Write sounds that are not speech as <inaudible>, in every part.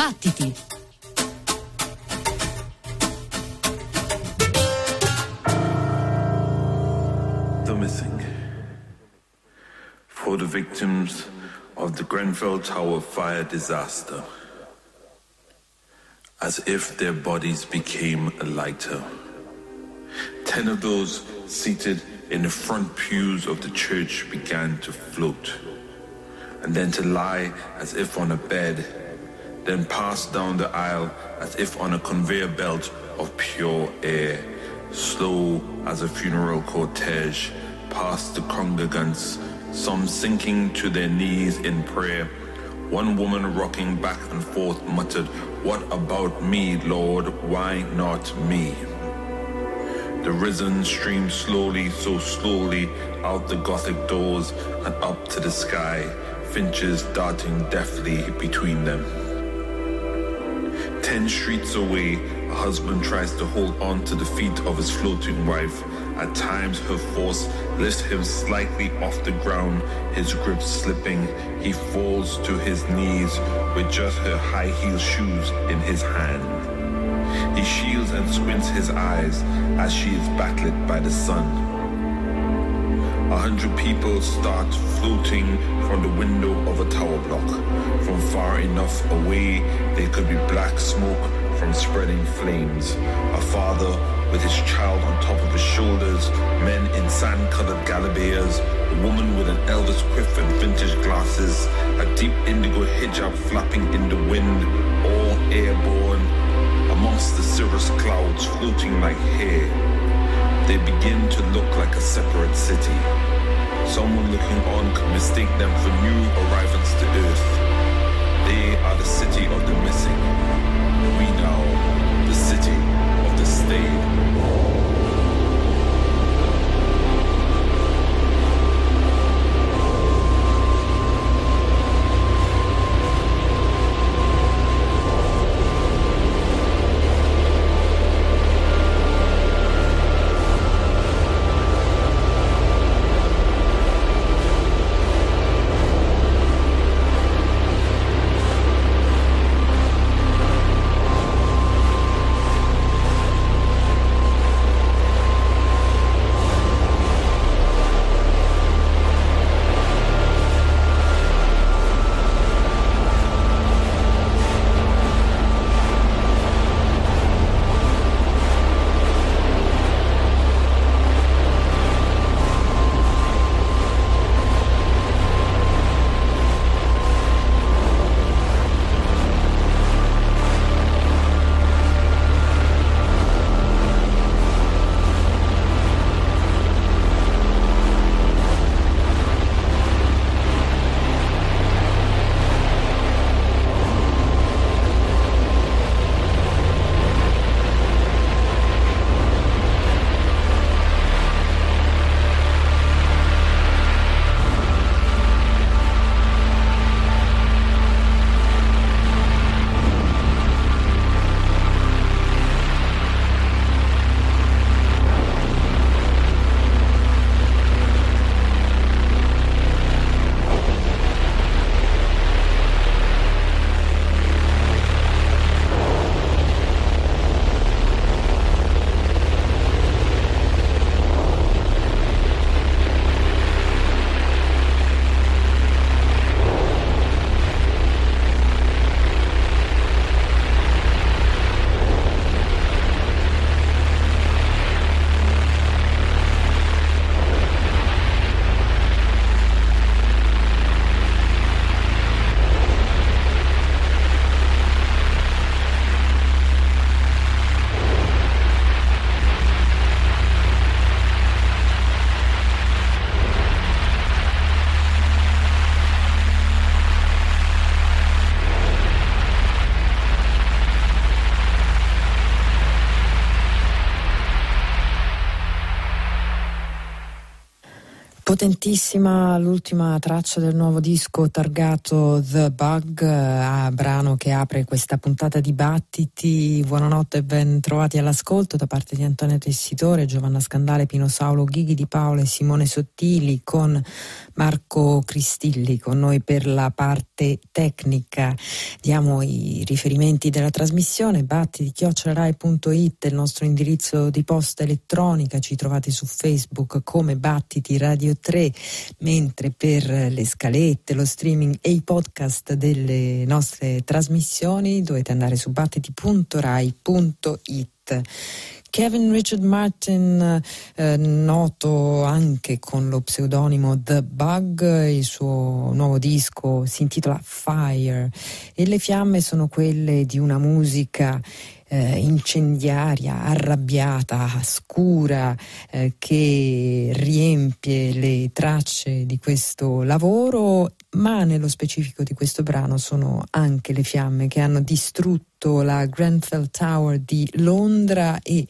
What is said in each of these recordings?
Battiti! The missing. For the victims of the Grenfell Tower fire disaster. As if their bodies became lighter. Ten of those seated in the front pews of the church began to float, and then to lie as if on a bed, then passed down the aisle as if on a conveyor belt of pure air, slow as a funeral cortege, past the congregants, some sinking to their knees in prayer. One woman rocking back and forth muttered, What about me, Lord? Why not me? The risen streamed slowly, so slowly, out the Gothic doors and up to the sky, finches darting deftly between them. Ten streets away, a husband tries to hold on to the feet of his floating wife. At times, her force lifts him slightly off the ground, his grip slipping. He falls to his knees with just her high heel shoes in his hand. He shields and squints his eyes as she is backlit by the sun. A hundred people start floating from the window of a tower block. From far enough away, they could be black smoke from spreading flames. A father with his child on top of his shoulders, men in sand-colored galabeas, a woman with an Elvis quiff and vintage glasses, a deep indigo hijab flapping in the wind, all airborne, amongst the cirrus clouds floating like hair. They begin to look like a separate city. Someone looking on could mistake them for new arrivals to Earth. They are the city of the missing. We now, the city of the stayed. Potentissima l'ultima traccia del nuovo disco targato The Bug, a brano che apre questa puntata di Battiti. Buonanotte e ben trovati all'ascolto da parte di Antonio Tessitore, Giovanna Scandale, Pino Saulo, Ghighi di Paola e Simone Sottili con Marco Cristilli con noi per la parte tecnica. Diamo i riferimenti della trasmissione, battiti.it, il nostro indirizzo di posta elettronica, ci trovate su Facebook come Battiti Radio 3, mentre per le scalette, lo streaming e i podcast delle nostre trasmissioni dovete andare su battiti.rai.it. Kevin Richard Martin, eh, noto anche con lo pseudonimo The Bug, il suo nuovo disco si intitola Fire e le fiamme sono quelle di una musica eh, incendiaria, arrabbiata, scura, eh, che riempie le tracce di questo lavoro, ma nello specifico di questo brano sono anche le fiamme che hanno distrutto la Grenfell Tower di Londra e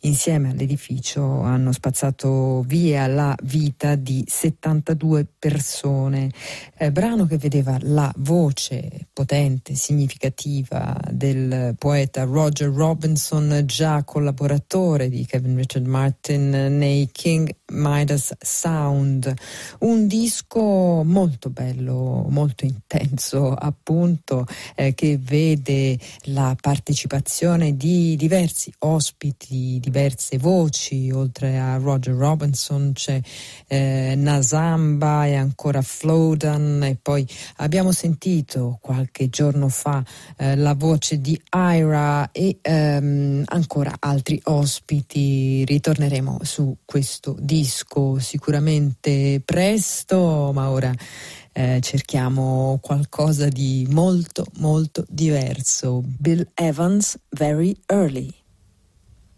insieme all'edificio hanno spazzato via la vita di 72 persone. Eh, brano che vedeva la voce potente, significativa del poeta Roger Robinson, già collaboratore di Kevin Richard Martin nei King Midas Sound, un disco molto bello, molto intenso appunto, eh, che vede la partecipazione di diversi ospiti, diverse voci, oltre a Roger Robinson c'è eh, Nasamba e ancora Flodan e poi abbiamo sentito qualche giorno fa eh, la voce di Ira e ehm, ancora altri ospiti, ritorneremo su questo disco sicuramente presto, ma ora eh, cerchiamo qualcosa di molto molto diverso. Bill Evans, Very Early.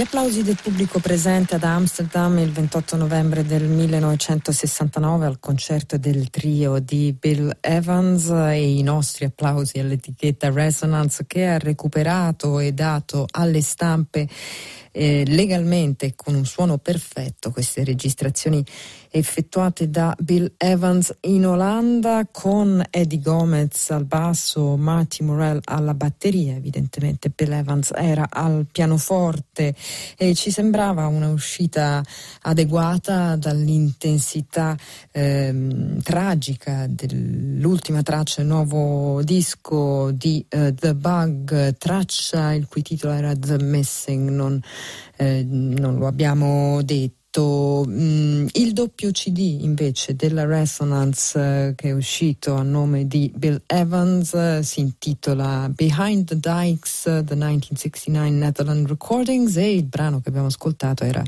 Gli applausi del pubblico presente ad Amsterdam il 28 novembre del 1969 al concerto del trio di Bill Evans e i nostri applausi all'etichetta Resonance che ha recuperato e dato alle stampe eh, legalmente con un suono perfetto queste registrazioni effettuate da Bill Evans in Olanda con Eddie Gomez al basso, Marty Morell alla batteria, evidentemente Bill Evans era al pianoforte e ci sembrava una uscita adeguata dall'intensità ehm, tragica dell'ultima traccia, il nuovo disco di uh, The Bug, traccia il cui titolo era The Missing, non, eh, non lo abbiamo detto Mm, il doppio CD invece della Resonance eh, che è uscito a nome di Bill Evans eh, si intitola Behind the Dikes, uh, the 1969 Netherlands Recordings e il brano che abbiamo ascoltato era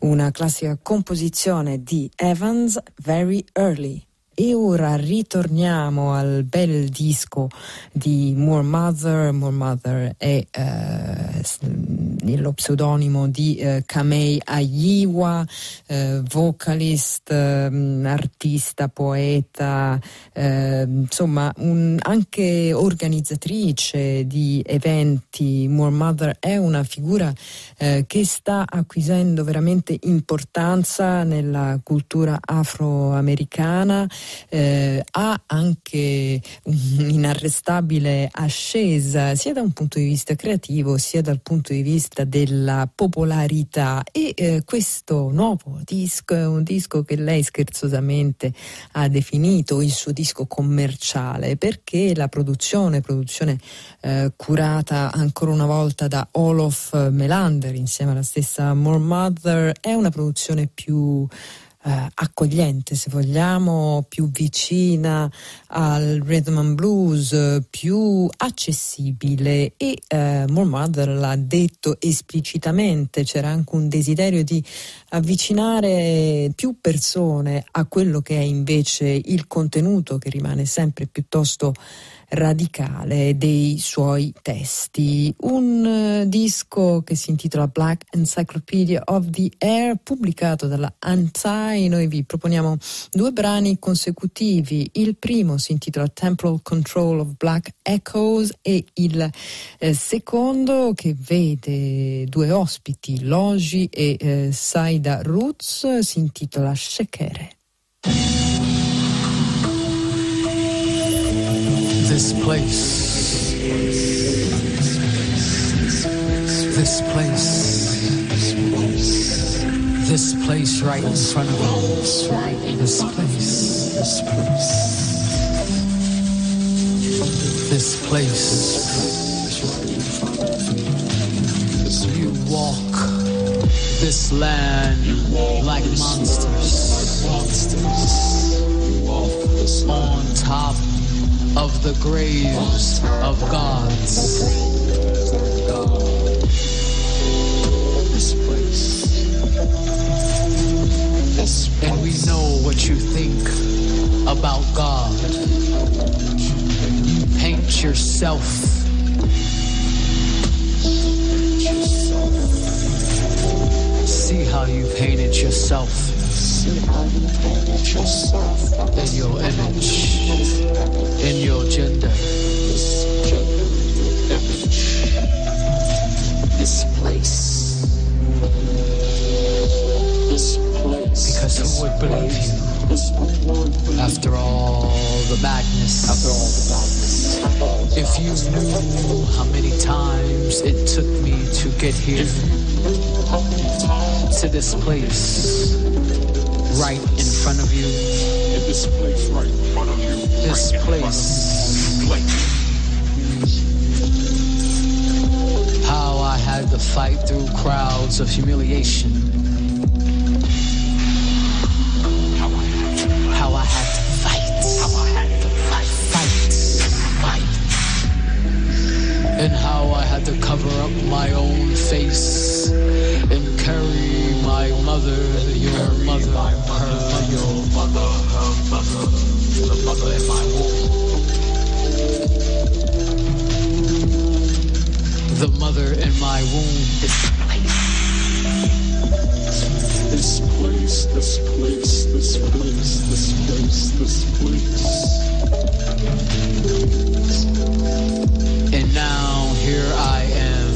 una classica composizione di Evans Very Early. E ora ritorniamo al bel disco di More Mother. More Mother è eh, lo pseudonimo di eh, Kamei Ayiwa, eh, vocalist, eh, artista, poeta, eh, insomma un, anche organizzatrice di eventi. More Mother è una figura eh, che sta acquisendo veramente importanza nella cultura afroamericana eh, ha anche <laughs> un'inarrestabile ascesa sia da un punto di vista creativo sia dal punto di vista della popolarità. E eh, questo nuovo disco è un disco che lei scherzosamente ha definito il suo disco commerciale perché la produzione, produzione eh, curata ancora una volta da Olof Melander insieme alla stessa More Mother è una produzione più eh, accogliente, se vogliamo, più vicina al rhythm and blues, più accessibile. E eh, Mother l'ha detto esplicitamente, c'era anche un desiderio di avvicinare più persone a quello che è invece il contenuto che rimane sempre piuttosto radicale dei suoi testi. Un uh, disco che si intitola Black Encyclopedia of the Air, pubblicato dalla Antai. Noi vi proponiamo due brani consecutivi. Il primo si intitola Temporal Control of Black Echoes e il eh, secondo che vede due ospiti, Logi e eh, Saida Roots, si intitola Shekere. This place. This place. This place right in front of us. This place. This place. This place. You walk this land like monsters. On top of the graves of gods. this And we know what you think about God. You paint yourself See how you painted yourself. In your image. In your gender. This place. This place. Because who would believe you? After all the madness. After all the madness. If you knew how many times it took me to get here. To this place. Right in front of you. In this place right in front of you. This place. How I had to fight through crowds of humiliation. How I had to fight. How I had to fight. Fight. Fight. And how I had to cover up my own face and carry my mother, your mother, My her your mother, her mother, the mother in my womb. the mother in my womb. Is. This place, this place, this place, this place, this place. And now here I am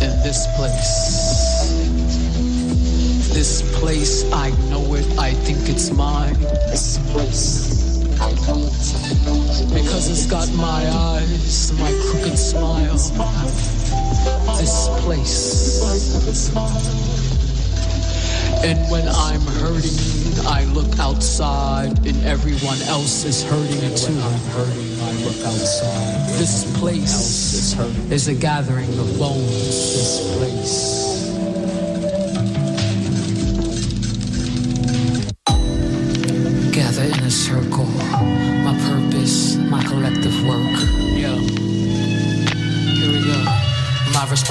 in this place. This place, I know it, I think it's mine. This place. Because it's got my eyes, my crooked smile. This place. And when I'm hurting, I look outside and everyone else is hurting too. I'm hurting, I look outside. This place is a gathering of bones. This place.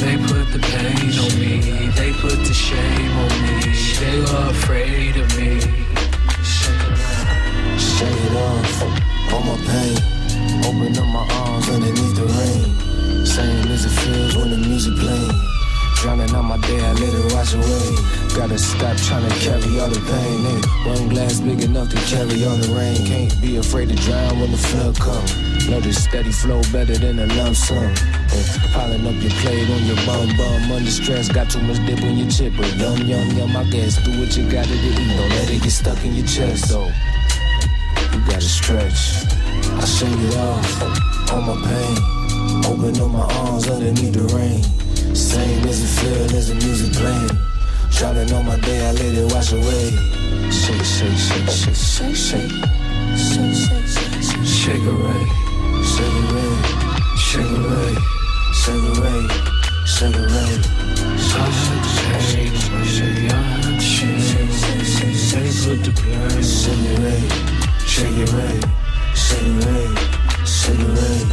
They put the pain on me, they put the shame on me, they were afraid of me. Shake it off, all my pain. Open up my arms underneath the rain. Same as it feels when the music playing. Drowning out my day, I let it wash away. Gotta stop trying to carry all the pain. Ain't one glass big enough to carry all the rain. Can't be afraid to drown when the flood come. Know the steady flow better than a lump sum. And piling up your plate on your bum bum. Under stress, got too much dip on your chip. But yum yum yum, I guess. Do what you gotta do. Don't let it get stuck in your chest though. You gotta stretch. I shake it off, all my pain. Open up my arms underneath the rain. Same as it feel as the music playing. Drowning on my day, I let it wash away. Shake, shake, shake, shake, shake, shake. Shake, shake, shake, shake. Shake away. Shake it away, shake it away, shake it away, shake it away. Shake, shake, shake, shake, They put the pain. shake it away, shake it away. Shake away, send away, send away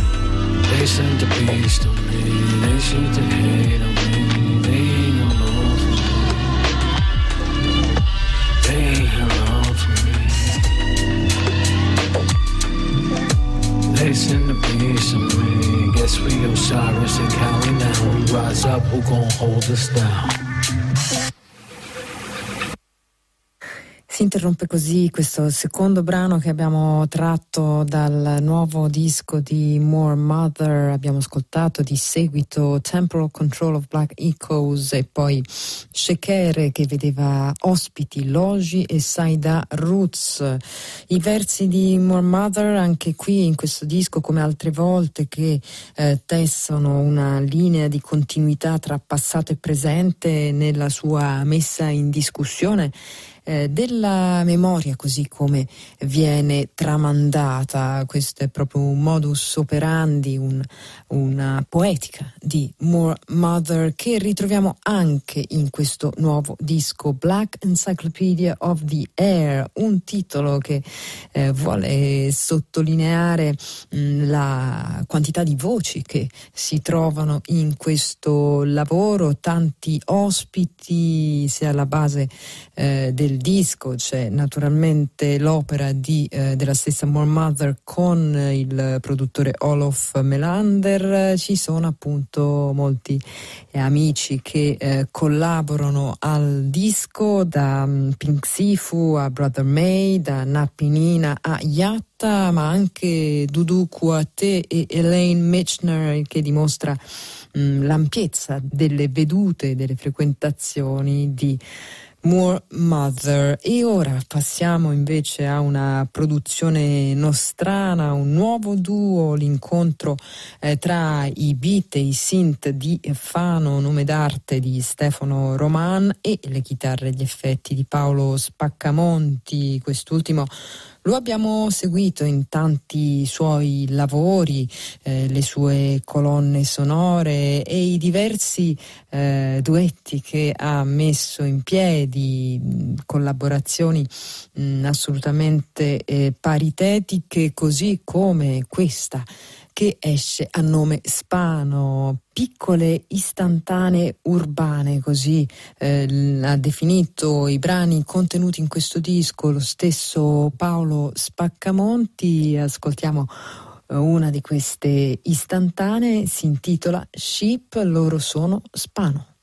They sent the peace to me. They shoot the hate on me. Peace to me. Guess we Osiris and Cali now. We rise up, who gon' hold us down? Interrompe così questo secondo brano che abbiamo tratto dal nuovo disco di More Mother. Abbiamo ascoltato di seguito Temporal Control of Black Echoes e poi Shekere che vedeva ospiti Logi e Saida Roots. I versi di More Mother anche qui in questo disco come altre volte che eh, tessono una linea di continuità tra passato e presente nella sua messa in discussione eh, della memoria così come viene tramandata. Questo è proprio un modus operandi, un, una poetica di More Mother che ritroviamo anche in questo nuovo disco Black Encyclopedia of the Air, un titolo che eh, vuole sottolineare mh, mm, la quantità di voci che si trovano in questo lavoro, tanti ospiti sia alla base eh, del disco c'è naturalmente l'opera di, eh, della stessa More Mother con il produttore Olof Melander, ci sono appunto molti eh, amici che eh, collaborano al disco da um, Pink Sifu a Brother May, da Nappinina a Yatta, ma anche Dudu Kuate e Elaine Michner che dimostra um, l'ampiezza delle vedute, delle frequentazioni di More Mother. E ora passiamo invece a una produzione nostrana, un nuovo duo, l'incontro eh, tra i beat e i synth di Fano, nome d'arte di Stefano Roman e le chitarre e gli effetti di Paolo Spaccamonti, quest'ultimo lo abbiamo seguito in tanti suoi lavori, eh, le sue colonne sonore e i diversi eh, duetti che ha messo in piedi, collaborazioni mh, assolutamente eh, paritetiche, così come questa che esce a nome Spano, piccole istantanee urbane, così eh, ha definito i brani contenuti in questo disco lo stesso Paolo Spaccamonti. Ascoltiamo eh, una di queste istantanee, si intitola Sheep, loro sono Spano.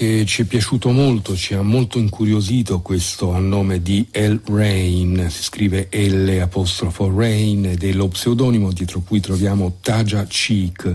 Che ci è piaciuto molto, ci ha molto incuriosito questo a nome di El Rain, si scrive L apostrofo Rain ed è lo pseudonimo dietro cui troviamo Taja Cheek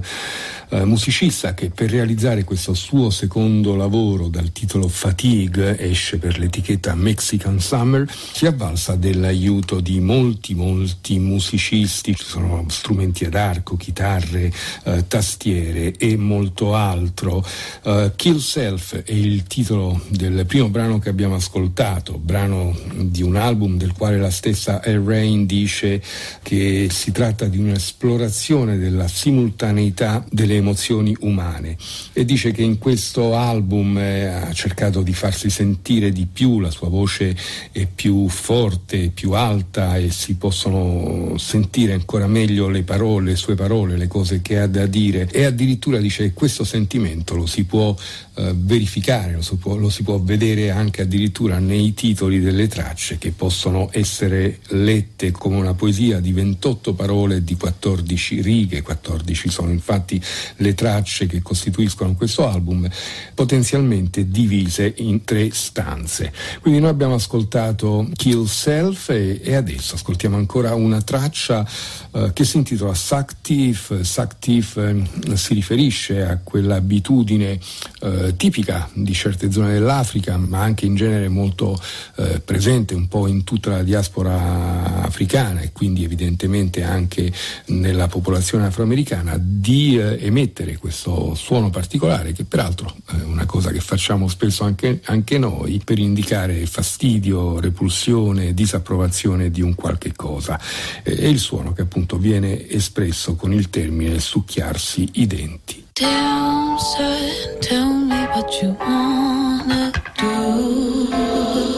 eh, musicista che per realizzare questo suo secondo lavoro dal titolo Fatigue esce per l'etichetta Mexican Summer si avvalsa dell'aiuto di molti molti musicisti, ci sono strumenti ad arco, chitarre, eh, tastiere e molto altro. Uh, Kill Self è il titolo del primo brano che abbiamo ascoltato, brano di un album del quale la stessa Rain dice che si tratta di un'esplorazione della simultaneità delle le emozioni umane. E dice che in questo album eh, ha cercato di farsi sentire di più, la sua voce è più forte, più alta e si possono sentire ancora meglio le parole, le sue parole, le cose che ha da dire. E addirittura dice che questo sentimento lo si può eh, verificare, lo si, può, lo si può vedere anche addirittura nei titoli delle tracce che possono essere lette come una poesia di 28 parole e di 14 righe, 14 sono infatti le tracce che costituiscono questo album, potenzialmente divise in tre stanze. Quindi noi abbiamo ascoltato Kill Self e, e adesso ascoltiamo ancora una traccia eh, che si intitola Saktif. Saktif eh, si riferisce a quell'abitudine eh, tipica di certe zone dell'Africa, ma anche in genere molto eh, presente un po' in tutta la diaspora africana e quindi evidentemente anche nella popolazione afroamericana, di eh, emettere questo suono particolare, che peraltro è una cosa che facciamo spesso anche, anche noi, per indicare fastidio, repulsione, disapprovazione di un qualche cosa. È il suono che appunto viene espresso con il termine succhiarsi i denti. Damn, son, tell me what you wanna do.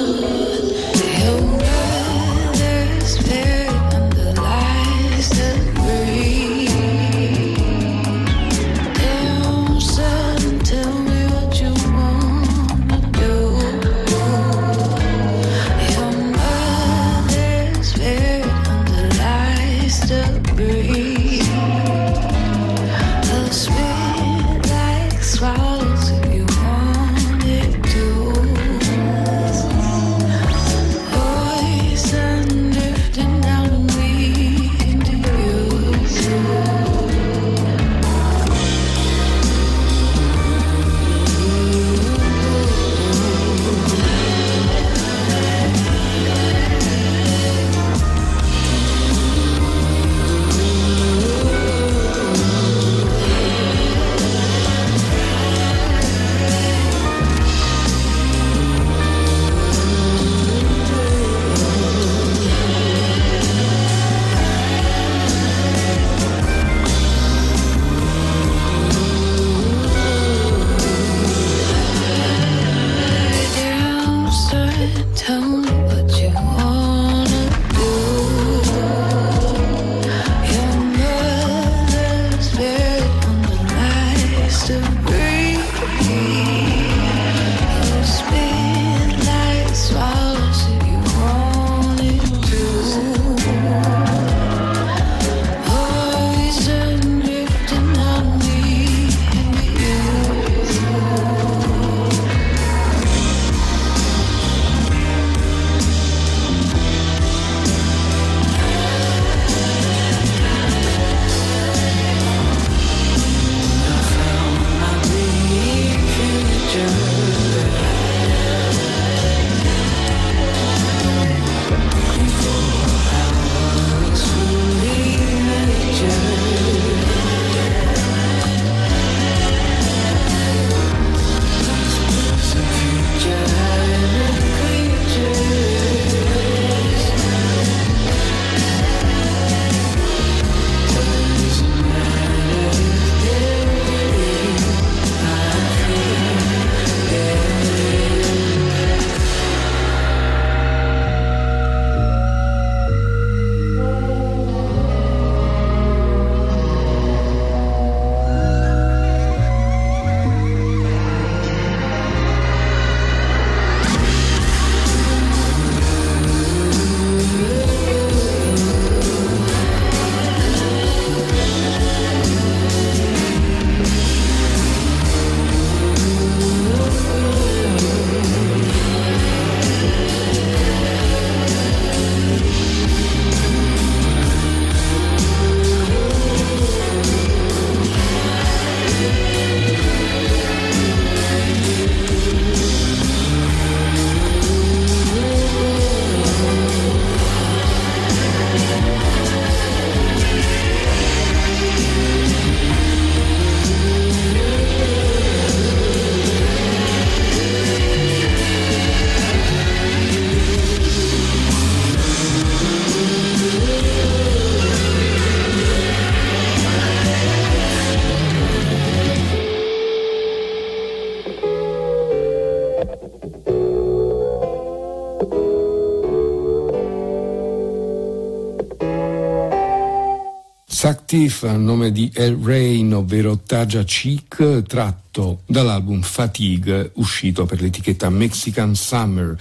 Saktif a nome di El Rain, ovvero Taja Cheek, tratto dall'album Fatigue uscito per l'etichetta Mexican Summer.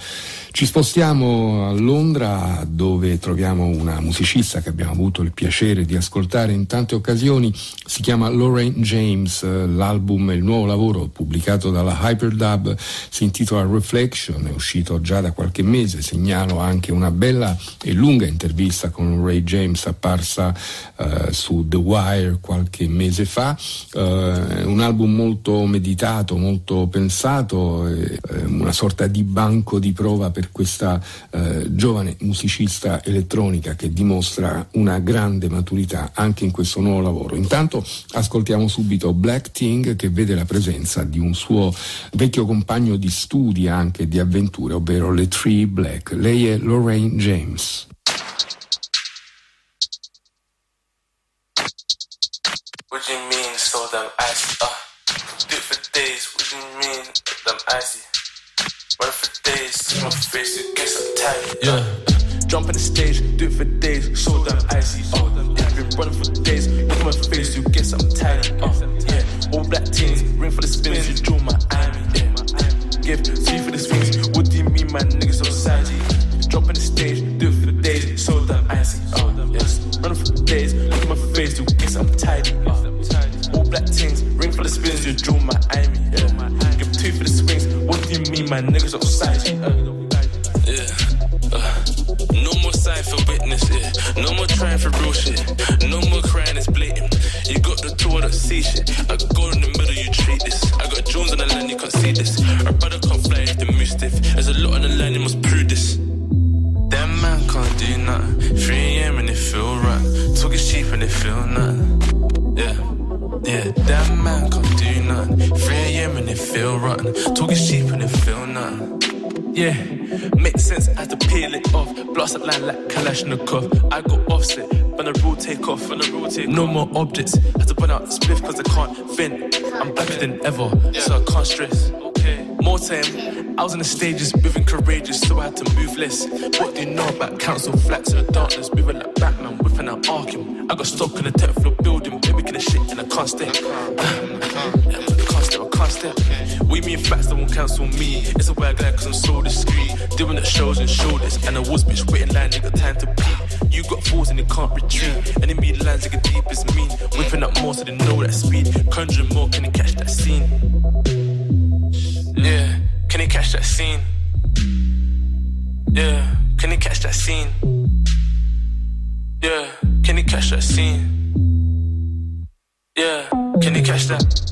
Ci spostiamo a Londra dove troviamo una musicista che abbiamo avuto il piacere di ascoltare in tante occasioni, si chiama Lorraine James, l'album, il nuovo lavoro pubblicato dalla Hyperdub si intitola Reflection, è uscito già da qualche mese, segnalo anche una bella e lunga intervista con Ray James apparsa eh, su The Wire qualche mese fa, eh, un album molto meditato, molto pensato, eh, una sorta di banco di prova per questa eh, giovane musicista elettronica che dimostra una grande maturità anche in questo nuovo lavoro. Intanto ascoltiamo subito Black Thing che vede la presenza di un suo vecchio compagno di studi anche di avventure, ovvero le Tree Black. Lei è Lorraine James. What do you mean so damn icy? Uh, do it for days. What do you mean damn icy? Run for days, see my face, it gets so tight. Yeah. Uh, jump on the stage, do it for days, so damn icy. Uh, oh, yeah, been running for days, look at my face, you guess I'm tired. Oh, uh, yeah, all black teens, ring for the spins, you draw my eye. Yeah, give three for the swings. What do you mean, my niggas my niggas on? Uh, yeah. Uh, no more sign for witness, yeah. No more trying for real shit. No more crying, it's blatant. You got the two, I don't see shit. I go in the middle, you treat this. I got Jones on the line, you can't see this. Our brother can't fly if the move stiff. There's a lot on the line, you must prove this. That man can't do nothing. 3 a.m. and it feel right. Talking cheap and it feel nothing. Yeah. Yeah, that man can't do nothing. 3 a.m. and it feel rotten. Talking sheep and it feel nothing. Yeah, makes sense, I had to peel it off. Blast that line like Kalashnikov. I got offset, but the rule take off. When the rule take no more objects. Had to burn out the spliff cause I can't vent. I'm blacker than ever, so I can't stress. Okay. More time, I was in the stages, moving courageous, so I had to move less. What do you know about council flats in the darkness? Moving like Batman, whipping out Arkham. I got stuck in the 10th floor building, mimicking the shit, and I can't step. Step. We mean facts that won't cancel me. It's a I glad cause I'm so discreet. Doing at shows and shoulders, and I was bitch waiting line, nigga, time to pee. You got fools and you can't retreat. Enemy lines, nigga, deep as mean. Whipping up more so they know that speed. Conjuring more, can you catch that scene? Yeah, can you catch that scene? Yeah, can you catch that scene? Yeah, can you catch that scene? Yeah, can you catch that?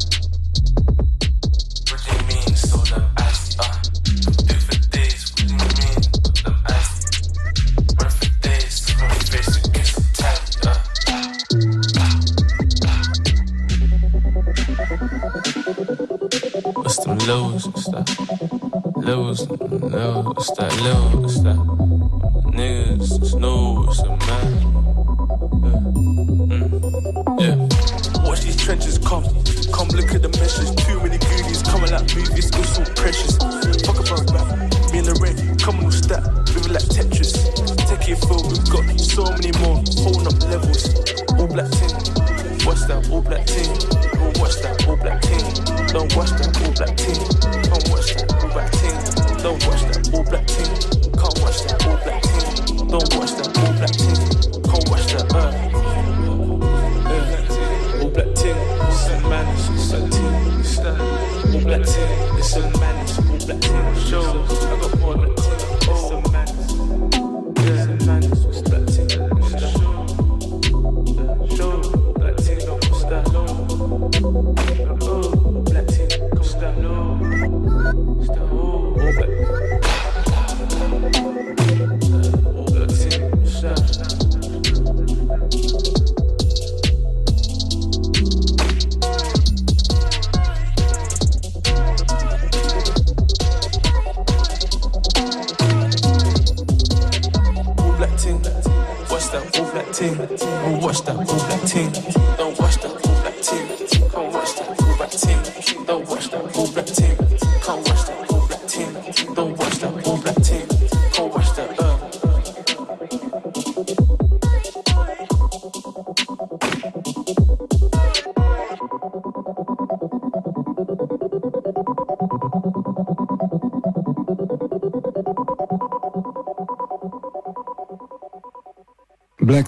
está loose, está loose, no, está loose, that niggas snooze, man. Yeah. yeah. Watch these trenches come, come look at the meshes. Too many goonies coming like movies, it's so precious.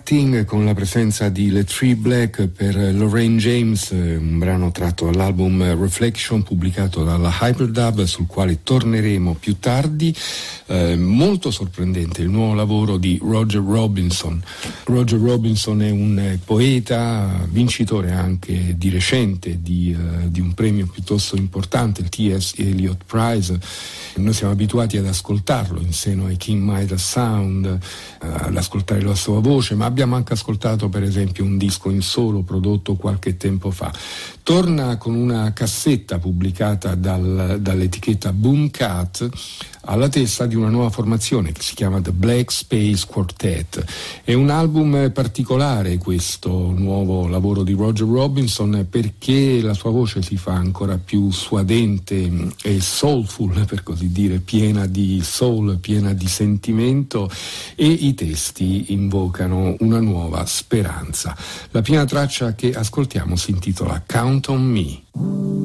Thing con la presenza di Le Tree Black per Lorraine James, eh, un brano tratto dall'album Reflection pubblicato dalla Hyperdub sul quale torneremo più tardi. Eh, molto sorprendente il nuovo lavoro di Roger Robinson. Roger Robinson è un eh, poeta, vincitore anche di recente di, eh, di un premio piuttosto importante, il T.S. Eliot Prize. Noi siamo abituati ad ascoltarlo in seno ai King Midas Sound, ad ascoltare la sua voce, ma abbiamo anche ascoltato per esempio un disco in solo prodotto qualche tempo fa. Torna con una cassetta pubblicata dal, dall'etichetta Boomcat alla testa di una nuova formazione che si chiama The Black Space Quartet. È un album particolare questo nuovo lavoro di Roger Robinson perché la sua voce si fa ancora più suadente e soulful, per così dire, piena di soul, piena di sentimento e i testi invocano una nuova speranza. La prima traccia che ascoltiamo si intitola Count on Me.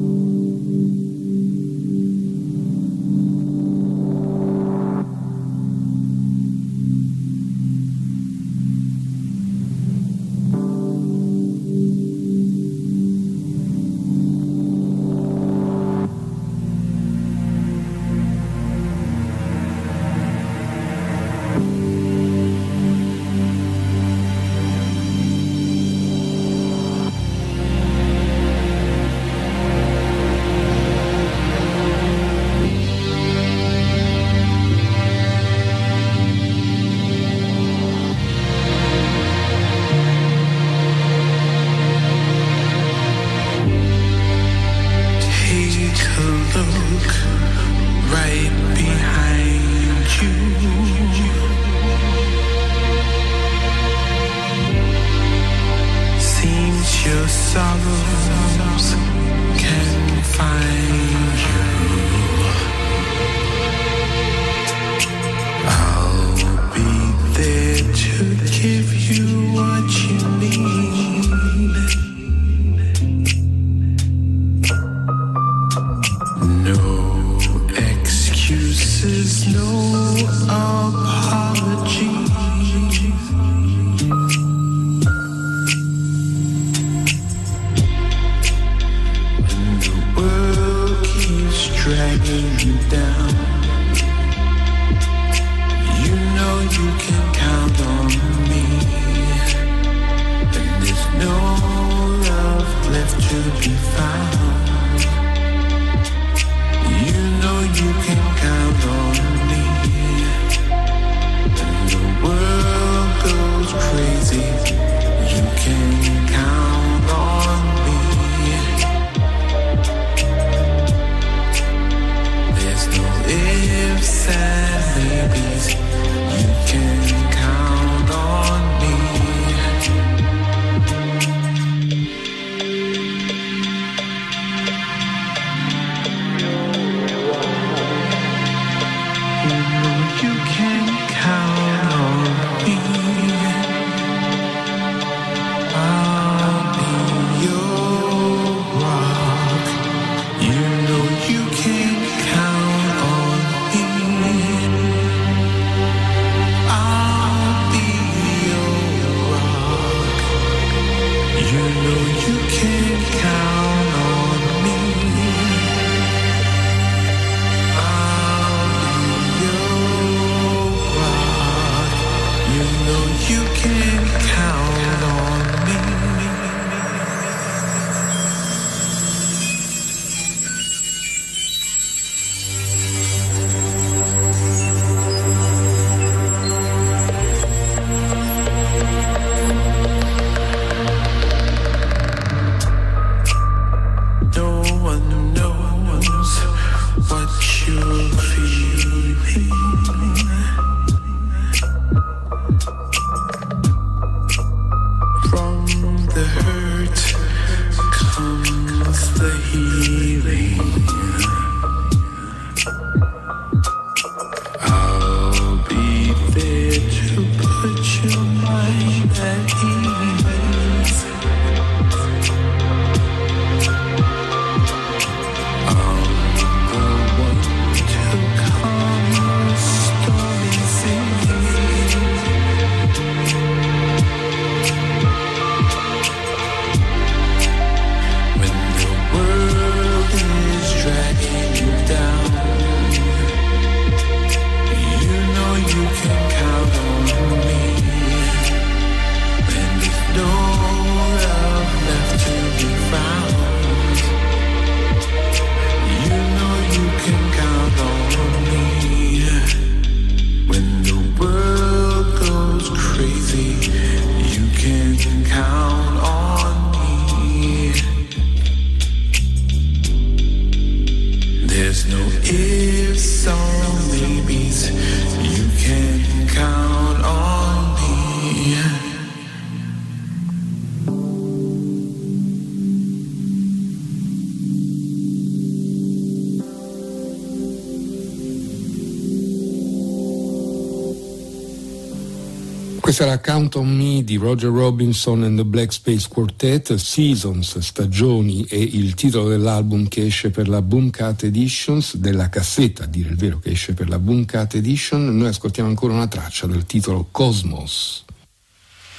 Questa era Count on Me di Roger Robinson and the Black Space Quartet, Seasons, Stagioni è il titolo dell'album che esce per la Boomcat Editions, della cassetta a dire il vero che esce per la Boomcat Edition. Noi ascoltiamo ancora una traccia del titolo Cosmos.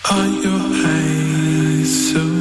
Are your eyes so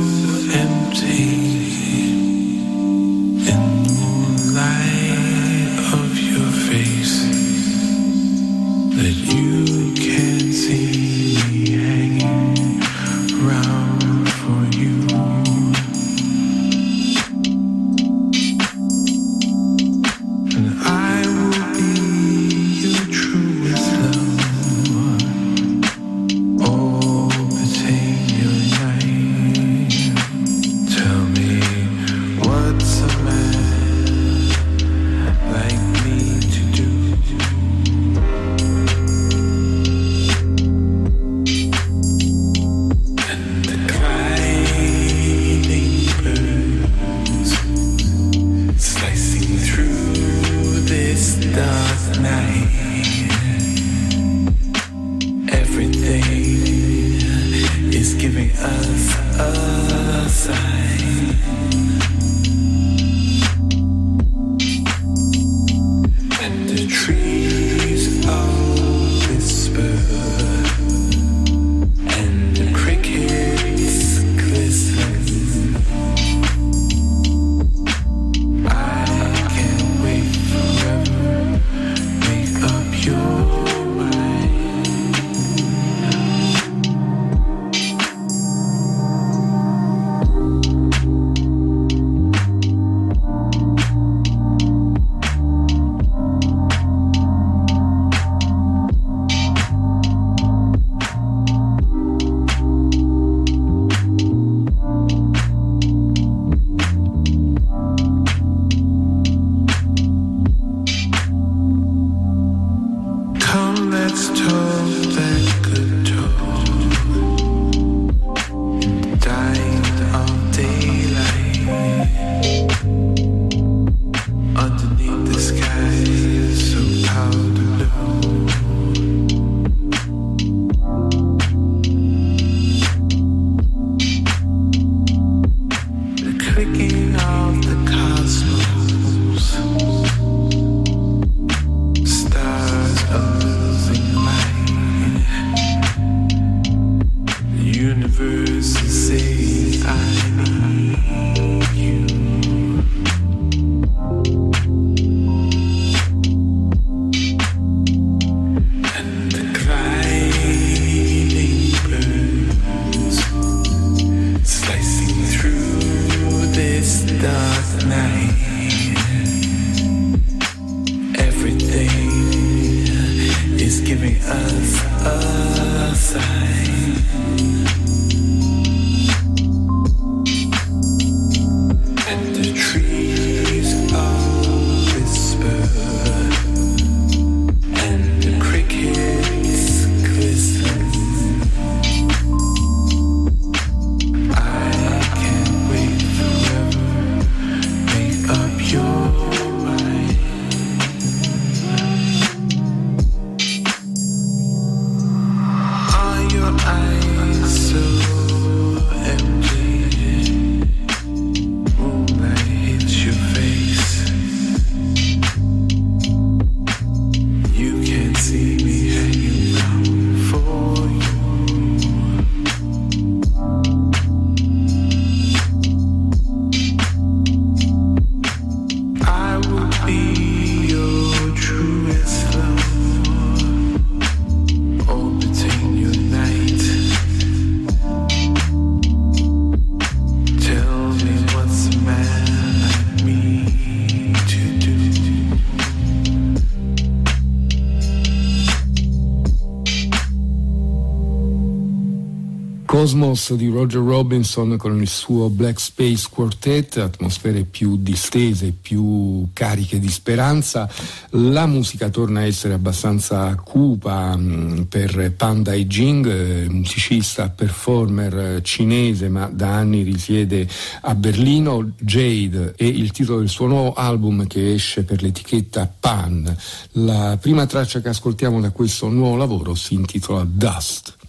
Cosmos di Roger Robinson con il suo Black Space Quartet, atmosfere più distese, più cariche di speranza. La musica torna a essere abbastanza cupa mh, mm, per Panda e Jing, eh, musicista, performer cinese ma da anni risiede a Berlino. Jade è il titolo del suo nuovo album che esce per l'etichetta Pan. La prima traccia che ascoltiamo da questo nuovo lavoro si intitola Dust.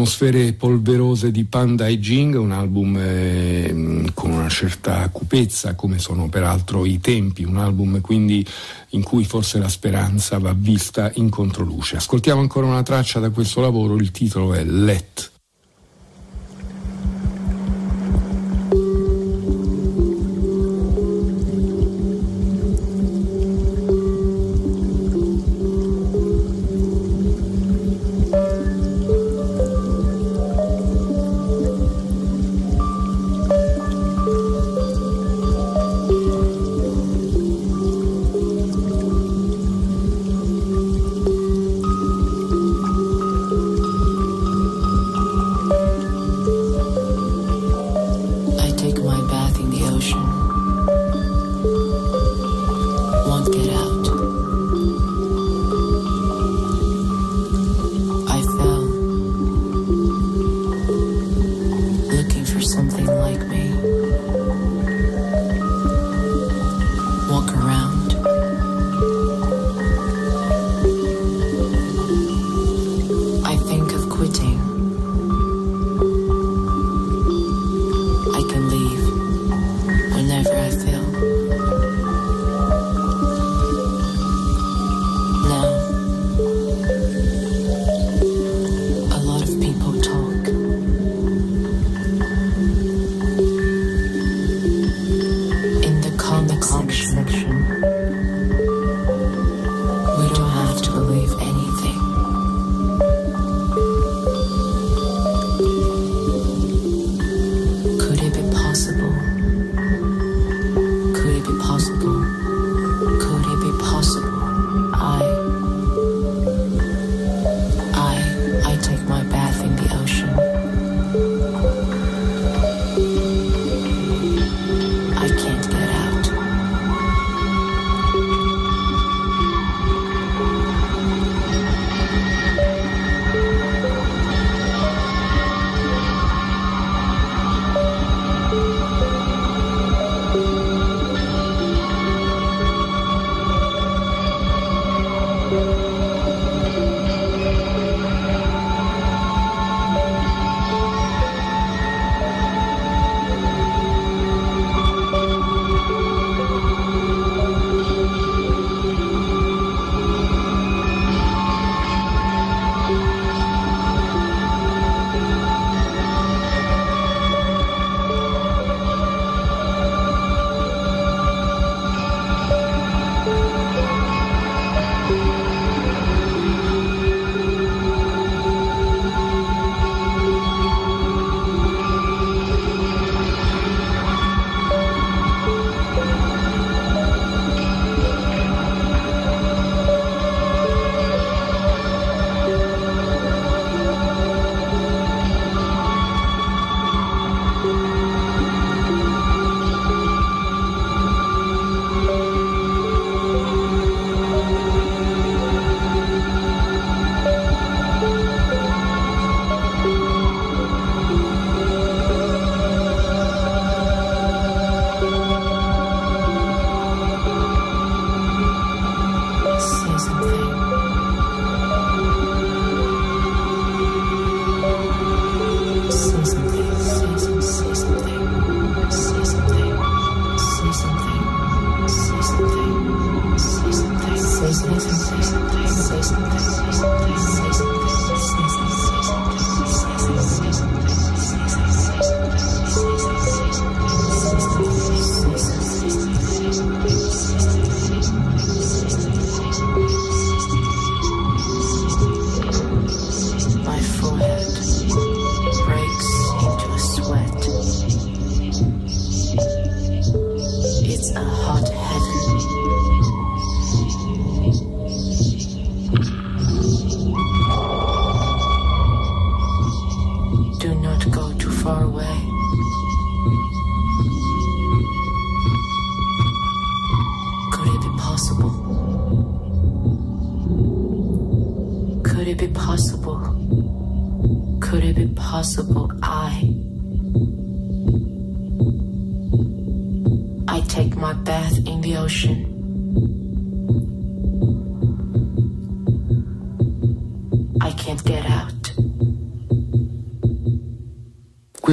Atmosfere polverose di Panda e Jing, un album eh, con una certa cupezza, come sono peraltro i tempi, un album quindi in cui forse la speranza va vista in controluce. Ascoltiamo ancora una traccia da questo lavoro, il titolo è Let.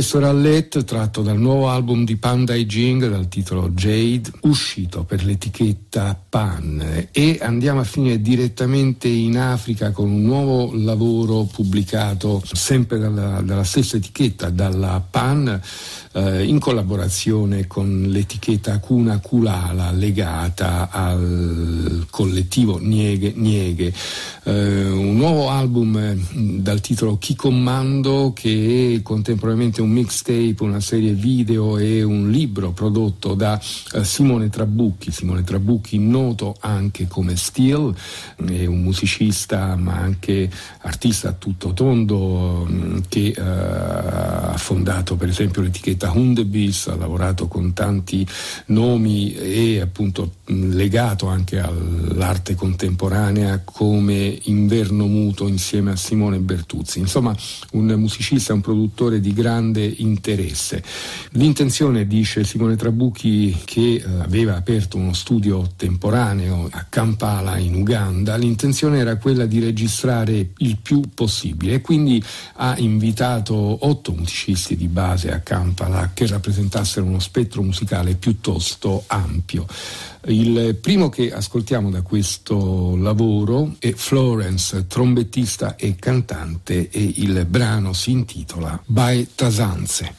Questo rallet tratto dal nuovo album di Panda Jing dal titolo Jade, uscito per l'etichetta Pan e andiamo a finire direttamente in Africa con un nuovo lavoro pubblicato sempre dalla, dalla stessa etichetta, dalla Pan eh, in collaborazione con l'etichetta Cuna Kulala legata al collettivo Nieghe Nieghe. Eh, un nuovo album eh, dal titolo Chi Comando che è contemporaneamente un mixtape, una serie video e un libro prodotto da eh, Simone Trabucchi. Simone Trabucchi noto anche come Steel, è un musicista ma anche artista a tutto tondo mm, che eh, ha fondato per esempio l'etichetta Hundebis, ha lavorato con tanti nomi e appunto legato anche all'arte contemporanea come Inverno Muto insieme a Simone Bertuzzi. Insomma, un musicista, un produttore di grande interesse. L'intenzione, dice Simone Trabucchi, che eh, aveva aperto uno studio temporaneo a Kampala in Uganda, l'intenzione era quella di registrare il più possibile e quindi ha invitato otto musicisti di base a Kampala che rappresentassero uno spettro musicale piuttosto ampio. Il primo che ascoltiamo da questo lavoro è Florence, trombettista e cantante e il brano si intitola By Tasanze.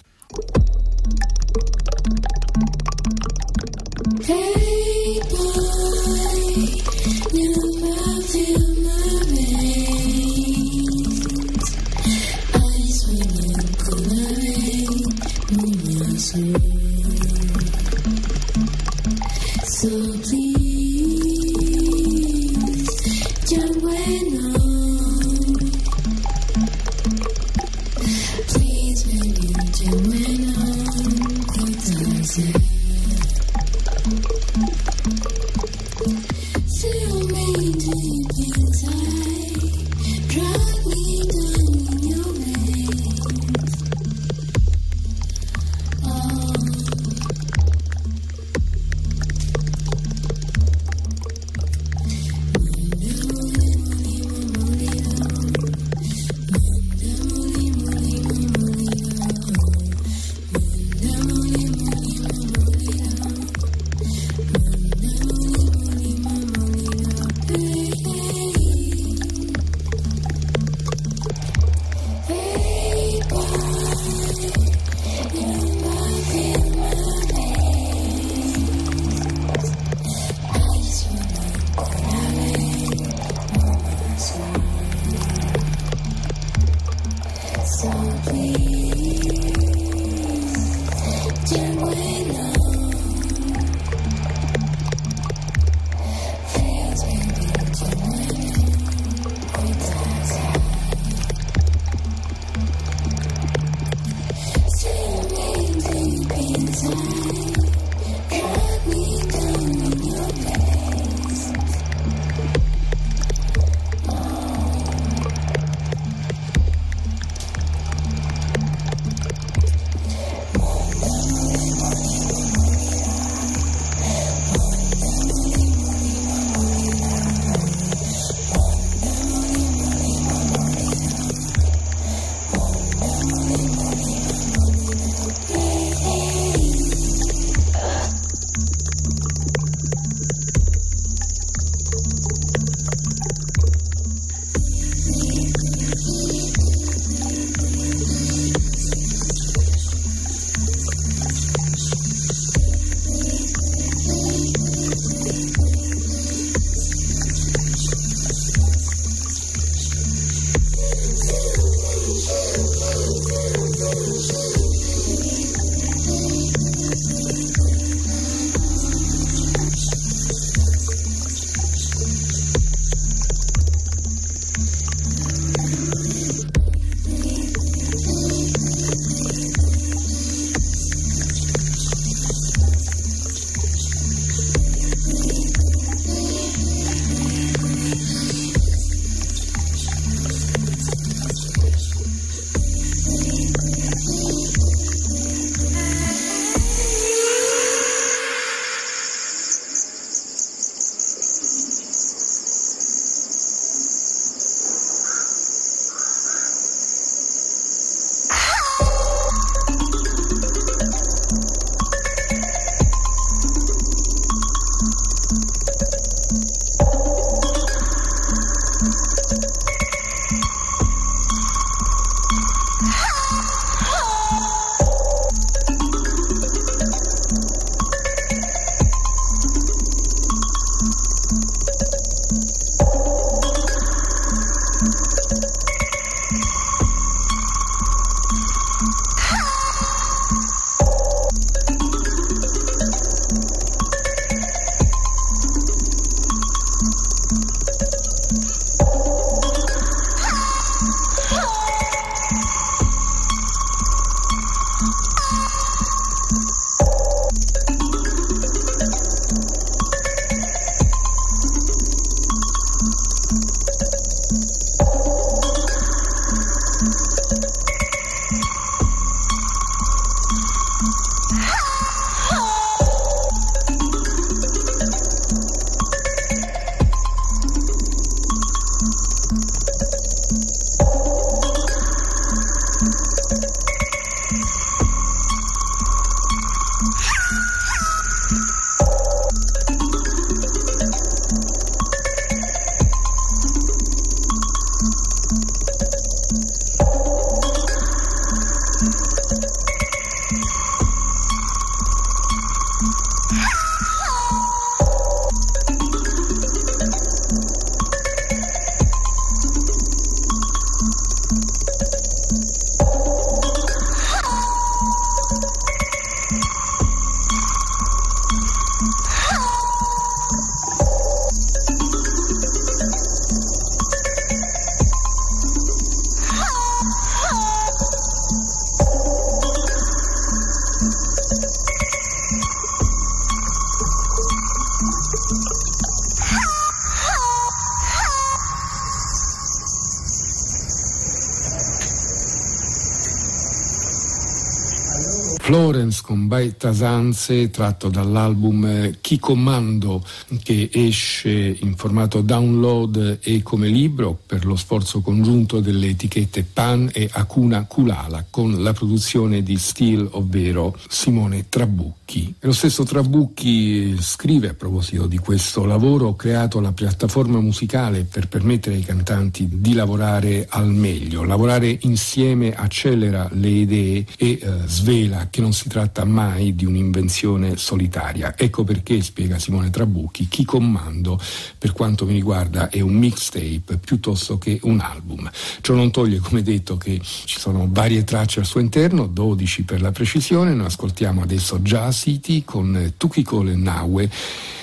Florence con Baita Sanze tratto dall'album eh, Chi Comando che esce in formato download e come libro per lo sforzo congiunto delle etichette Pan e Acuna Kulala con la produzione di Steel ovvero Simone Trabucchi. E lo stesso Trabucchi scrive a proposito di questo lavoro ho creato la piattaforma musicale per permettere ai cantanti di lavorare al meglio. Lavorare insieme accelera le idee e eh, svela che non si tratta mai di un'invenzione solitaria. Ecco perché, spiega Simone Trabucchi, chi comando per quanto mi riguarda è un mixtape piuttosto che un album. Ciò non toglie, come detto, che ci sono varie tracce al suo interno, 12 per la precisione. Noi ascoltiamo adesso Jazz City con Tukikole Nawe.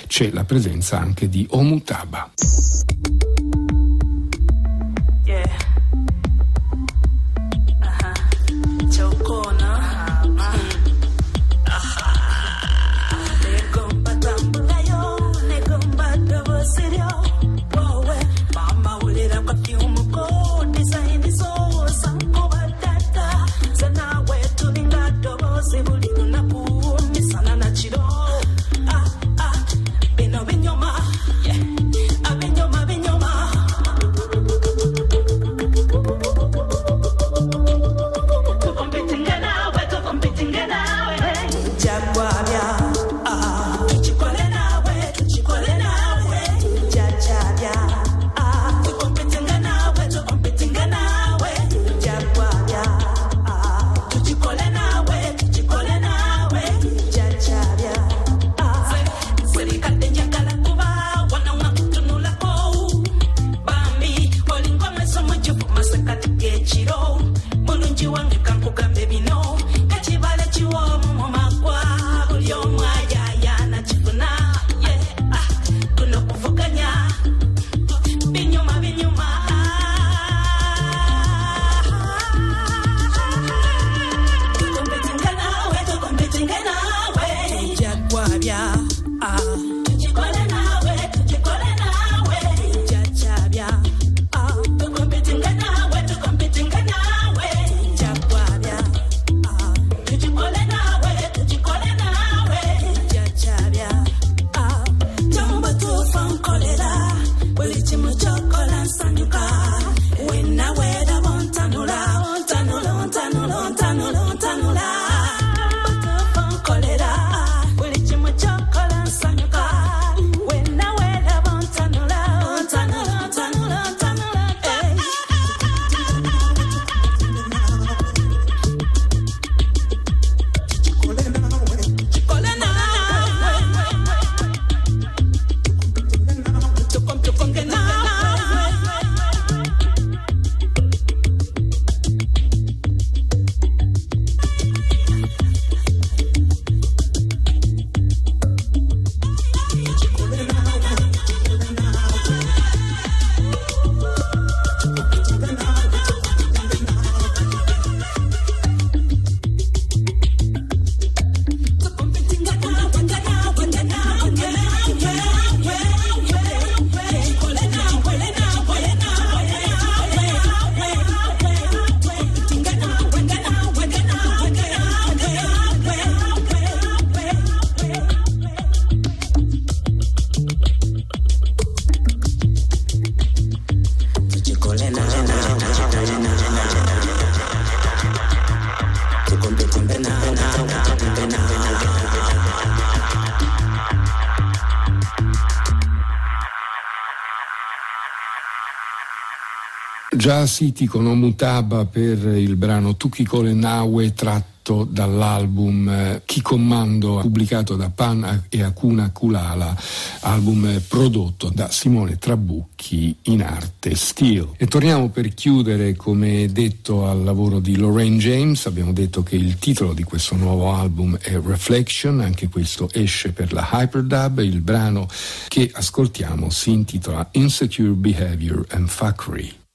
C'è la presenza anche di Omutaba. impossible Già City con Omutaba per il brano Tuki Kole Nawe tratto dall'album eh, Chi Comando pubblicato da Pan e Akuna Kulala, album prodotto da Simone Trabucchi in arte Steel. E torniamo per chiudere, come detto, al lavoro di Lorraine James. Abbiamo detto che il titolo di questo nuovo album è Reflection, anche questo esce per la Hyperdub. Il brano che ascoltiamo si intitola Insecure Behavior and Fuckery.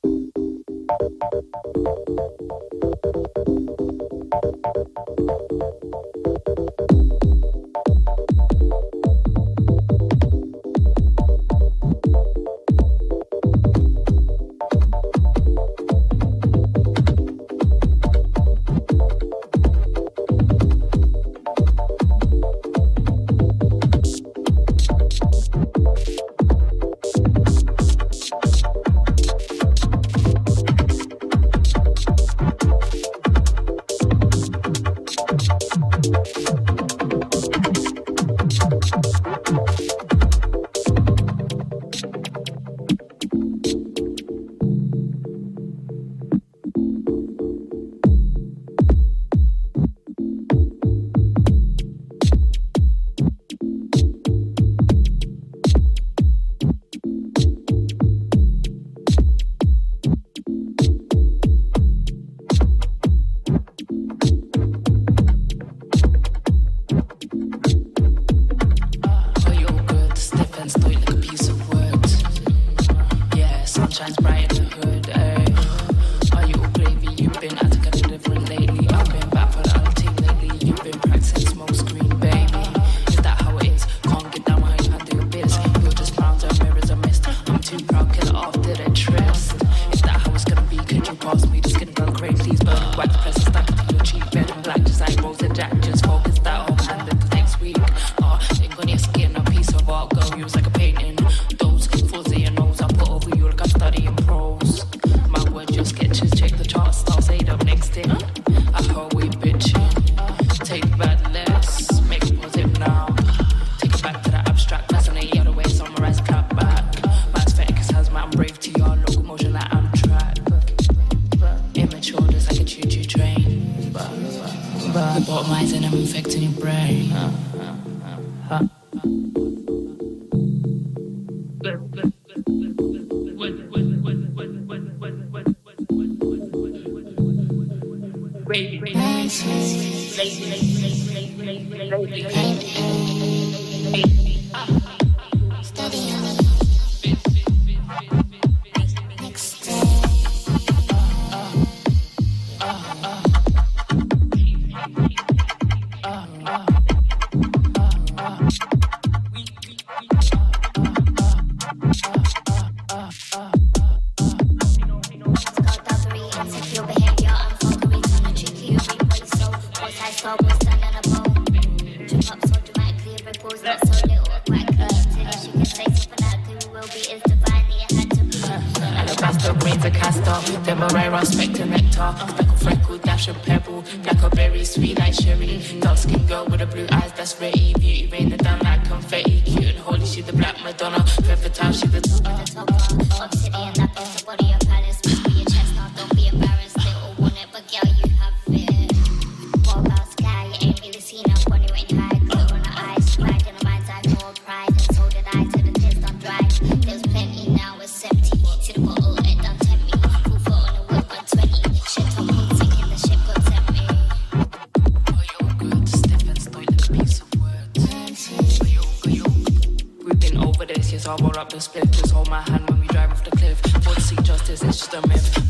the split. Just hold my hand when we drive off the cliff. Would seek justice, it's just a myth.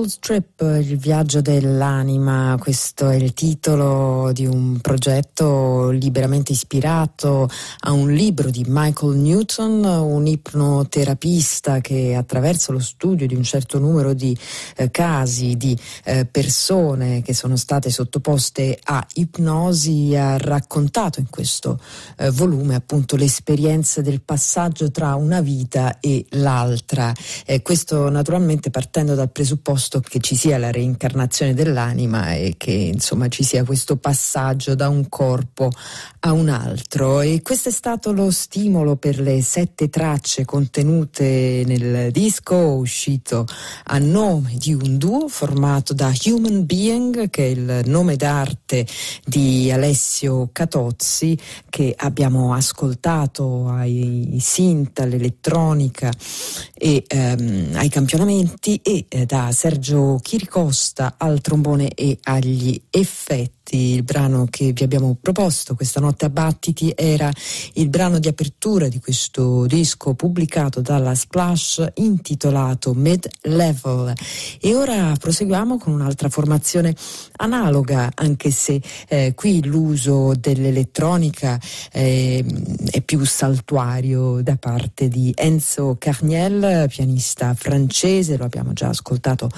Soul Trip, il viaggio dell'anima, questo è il titolo di un progetto liberamente ispirato a un libro di Michael Newton, un ipnoterapista che attraverso lo studio di un certo numero di eh, casi di eh, persone che sono state sottoposte a ipnosi ha raccontato in questo eh, volume appunto l'esperienza del passaggio tra una vita e l'altra. questo naturalmente partendo dal presupposto presupposto che ci sia la reincarnazione dell'anima e che insomma ci sia questo passaggio da un corpo a un altro. E questo è stato lo stimolo per le sette tracce contenute nel disco uscito a nome di un duo formato da Human Being che è il nome d'arte di Alessio Catozzi che abbiamo ascoltato ai synth, all'elettronica e ehm, ai campionamenti e eh, da Sergio Chiricosta al trombone e agli effetti il brano che vi abbiamo proposto questa notte a Battiti era il brano di apertura di questo disco pubblicato dalla Splash intitolato Mid Level. E ora proseguiamo con un'altra formazione analoga anche se eh, qui l'uso dell'elettronica eh, è più saltuario da parte di Enzo Carniel pianista francese. Lo abbiamo già ascoltato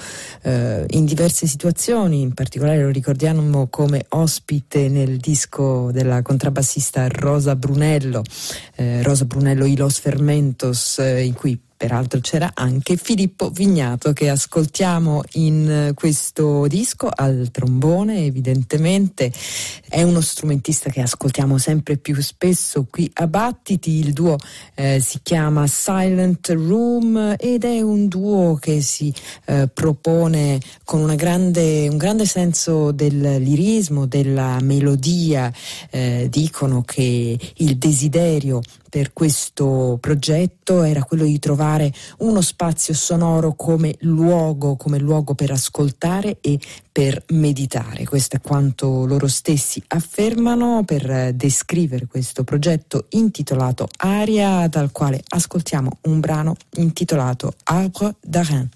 eh, in diverse situazioni in particolare lo ricordiamo come ospite nel disco della contrabbassista Rosa Brunello, eh, Rosa Brunello I Los Fermentos, eh, in cui Peraltro c'era anche Filippo Vignato che ascoltiamo in eh, questo disco al trombone, evidentemente. È uno strumentista che ascoltiamo sempre più spesso qui a Battiti, il duo eh, si chiama Silent Room ed è un duo che si eh, propone con grande, un grande senso del lirismo, della melodia, eh, dicono che il desiderio per questo progetto era quello di trovare uno spazio sonoro come luogo, come luogo per ascoltare e per meditare. Questo è quanto loro stessi affermano per descrivere questo progetto intitolato Aria, dal quale ascoltiamo un brano intitolato Arbre d'Arin.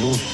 salud.